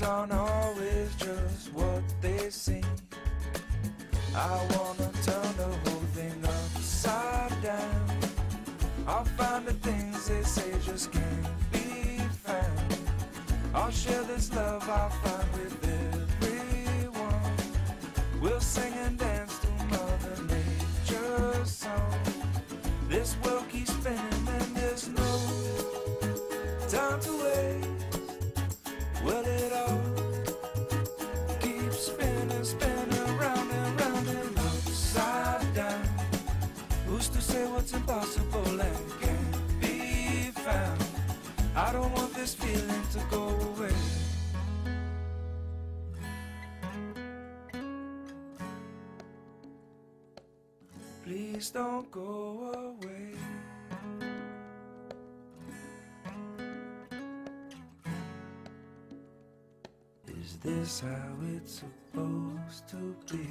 Things aren't always just what they seem. I wanna turn the whole thing upside down. I'll find the things they say just can't be found. I'll share this love I find with everyone. Please don't go away. Is this how it's supposed to be?